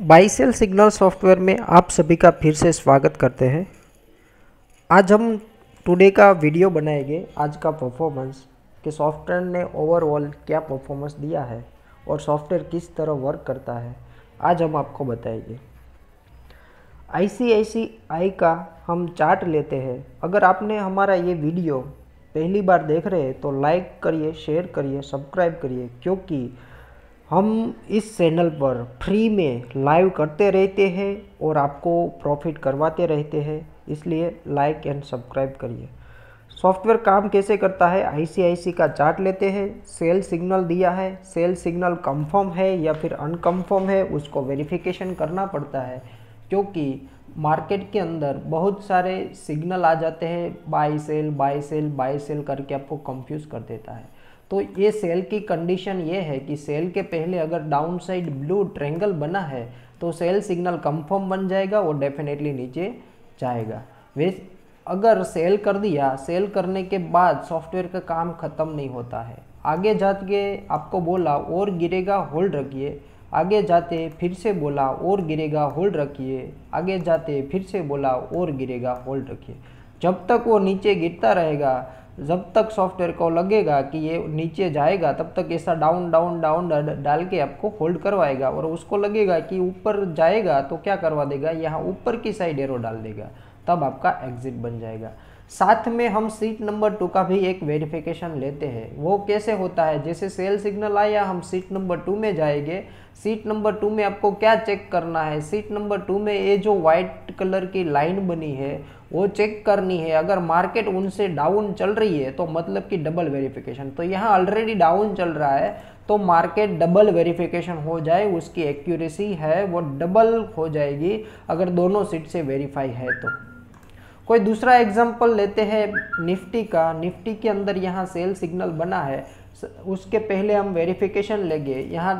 बाईसेल signal software में आप सभी का फिर से स्वागत करते हैं। आज हम टुडे का वीडियो बनाएँगे, आज का परफॉर्मेंस कि सॉफ्टवेयर ने ओवरऑल क्या परफॉर्मेंस दिया है और सॉफ्टवेयर किस तरह वर्क करता है, आज हम आपको बताएँगे। आईसीआईसीआई का हम चार्ट लेते हैं। अगर आपने हमारा ये वीडियो पहली बार देख रहे हैं तो लाइक करिए शेयर करिए सब्सक्राइब करिए, क्योंकि हम इस चैनल पर फ्री में लाइव करते रहते हैं और आपको प्रॉफिट करवाते रहते हैं, इसलिए लाइक एंड सब्सक्राइब करिए। सॉफ्टवेयर काम कैसे करता है? आईसीआईसी का चार्ट लेते हैं। सेल सिग्नल दिया है। सेल सिग्नल कंफर्म है या फिर अनकंफर्म है, उसको वेरिफिकेशन करना पड़ता है, क्योंकि मार्केट के अंदर बहुत सारे सिग्नल आ जाते हैं। Buy sell buy sell buy sell करके आपको कंफ्यूज कर देता है। तो ये सेल की कंडीशन ये है कि सेल के पहले अगर डाउन साइड ब्लू ट्रेंगल बना है तो सेल सिग्नल कंफर्म बन जाएगा वो डेफिनेटली नीचे जाएगा। वे अगर सेल कर दिया, सेल करने के बाद सॉफ्टवेयर का काम ख़त्म नहीं होता है। आगे जाके आपको बोला, और गिरेगा, होल्ड रखिए। आगे जाते फिर से बोला, और गिरेगा, होल्ड रखिए। आगे जाते फिर से बोला, और गिरेगा, होल्ड रखिए। जब तक वो नीचे गिरता रहेगा जब तक सॉफ्टवेयर को लगेगा कि ये नीचे जाएगा, तब तक ऐसा डाउन डाउन डाउन डाल के आपको होल्ड करवाएगा और उसको लगेगा कि ऊपर जाएगा तो क्या करवा देगा? यहाँ ऊपर की साइड एरो डाल देगा, तब आपका एग्जिट बन जाएगा। साथ में हम सीट नंबर टू का भी एक वेरिफिकेशन लेते हैं। वो कैसे होता है? जैसे सेल सिग्नल आया, हम सीट नंबर टू में जाएँगे। सीट नंबर टू में आपको क्या चेक करना है? सीट नंबर टू में ये जो वाइट कलर की लाइन बनी है वो चेक करनी है। अगर मार्केट उनसे डाउन चल रही है तो मतलब कि डबल वेरिफिकेशन तो यहाँ ऑलरेडी डाउन चल रहा है तो मार्केट डबल वेरिफिकेशन हो जाए, उसकी एक्यूरेसी है, वो डबल हो जाएगी, अगर दोनों सीट से वेरीफाई है तो। कोई दूसरा एग्जांपल लेते हैं, निफ्टी का। निफ्टी के अंदर यहाँ सेल सिग्नल बना है। उसके पहले हम वेरिफिकेशन लेंगे। यहाँ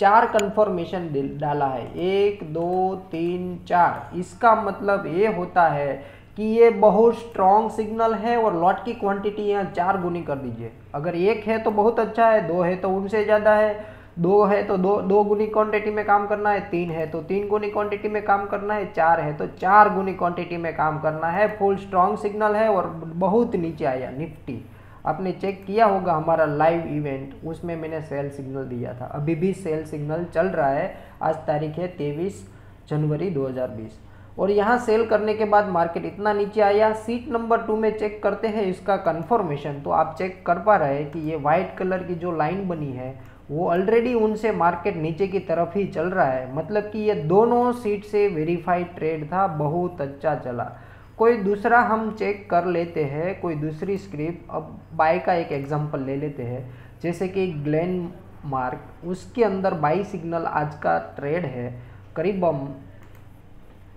चार कन्फर्मेशन डाला है। एक, दो, तीन, चार। इसका मतलब ये होता है कि ये बहुत स्ट्रॉन्ग सिग्नल है और लॉट की क्वांटिटी यहाँ चार गुनी कर दीजिए। अगर एक है तो बहुत अच्छा है, दो है तो उनसे ज़्यादा है, दो है तो दो दो गुनी क्वांटिटी में काम करना है, तीन है तो तीन गुनी क्वांटिटी में काम करना है, चार है तो चार गुनी क्वांटिटी में काम करना है। फुल स्ट्रॉन्ग सिग्नल है और बहुत नीचे आया निफ्टी आपने चेक किया होगा हमारा लाइव इवेंट उसमें मैंने सेल सिग्नल दिया था। अभी भी सेल सिग्नल चल रहा है। आज तारीख है तेईस जनवरी 2020 और यहाँ सेल करने के बाद मार्केट इतना नीचे आया। सीट नंबर टू में चेक करते हैं, इसका कन्फर्मेशन तो आप चेक कर पा रहे हैं कि ये वाइट कलर की जो लाइन बनी है, वो ऑलरेडी उनसे मार्केट नीचे की तरफ़ ही चल रहा है। मतलब कि ये दोनों सीट से वेरीफाइड ट्रेड था, बहुत अच्छा चला। कोई दूसरा हम चेक कर लेते हैं, कोई दूसरी स्क्रिप्ट अब बाय का एक एग्जांपल ले लेते हैं। जैसे कि ग्लेन मार्क उसके अंदर बाई सिग्नल आज का ट्रेड है। करीब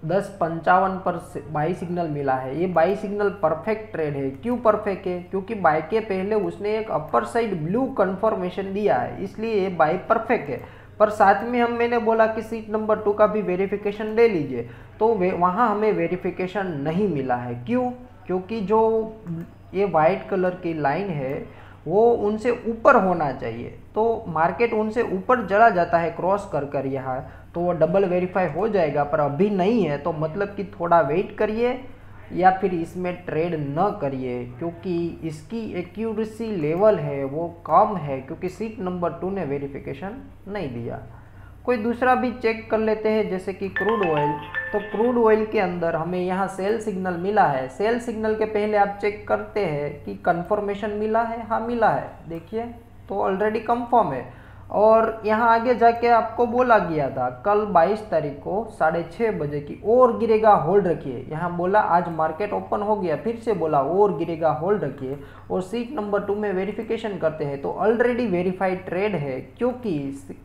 दस पंचावन पर बाई सिग्नल मिला है। ये बाई सिग्नल परफेक्ट ट्रेड है। क्यों परफेक्ट है? क्योंकि बाई के पहले उसने एक अपर साइड ब्लू कन्फर्मेशन दिया है, इसलिए ये बाई परफेक्ट है। पर साथ में हम मैंने बोला कि सीट नंबर टू का भी वेरिफिकेशन ले लीजिए तो वे, वहाँ हमें वेरिफिकेशन नहीं मिला है। क्यों? क्योंकि जो ये वाइट कलर की लाइन है वो उनसे ऊपर होना चाहिए। तो मार्केट उनसे ऊपर चला जाता है क्रॉस कर कर यहाँ तो वो डबल वेरीफाई हो जाएगा, पर अभी नहीं है तो मतलब कि थोड़ा वेट करिए या फिर इसमें ट्रेड न करिए, क्योंकि इसकी एक्यूरेसी लेवल है, वो कम है, क्योंकि सीट नंबर टू ने वेरिफिकेशन नहीं दिया। कोई दूसरा भी चेक कर लेते हैं, जैसे कि क्रूड ऑयल। तो क्रूड ऑयल के अंदर हमें यहाँ सेल सिग्नल मिला है। सेल सिग्नल के पहले आप चेक करते हैं कि कंफर्मेशन मिला है? हाँ मिला है। देखिए तो ऑलरेडी कंफर्म है। और यहाँ आगे जाके आपको बोला गया था, कल 22 तारीख को साढ़े छः बजे की और गिरेगा होल्ड रखिए। यहाँ बोला, आज मार्केट ओपन हो गया। फिर से बोला, और गिरेगा होल्ड रखिए। और सीट नंबर टू में वेरिफिकेशन करते हैं। तो ऑलरेडी वेरीफाइड ट्रेड है, क्योंकि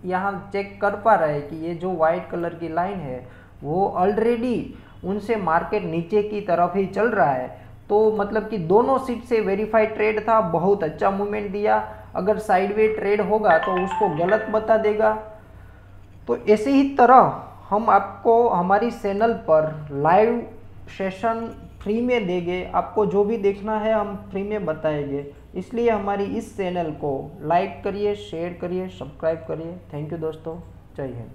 यहाँ चेक कर पा रहे हैं कि ये जो वाइट कलर की लाइन है वो ऑलरेडी उनसे मार्केट नीचे की तरफ़ ही चल रहा है। तो मतलब कि दोनों सीट से वेरीफाइड ट्रेड था, बहुत अच्छा मूवमेंट दिया। अगर साइडवे ट्रेड होगा तो उसको गलत बता देगा। तो ऐसे ही तरह हम आपको हमारी चैनल पर लाइव सेशन फ्री में देंगे। आपको जो भी देखना है हम फ्री में बताएँगे। इसलिए हमारी इस चैनल को लाइक करिए शेयर करिए सब्सक्राइब करिए। थैंक यू दोस्तों। जय हिंद।